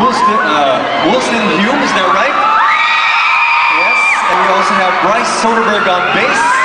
Wilson, uh, Wilson Hume, is that right? Yes, and we also have Bryce Soderberg on bass.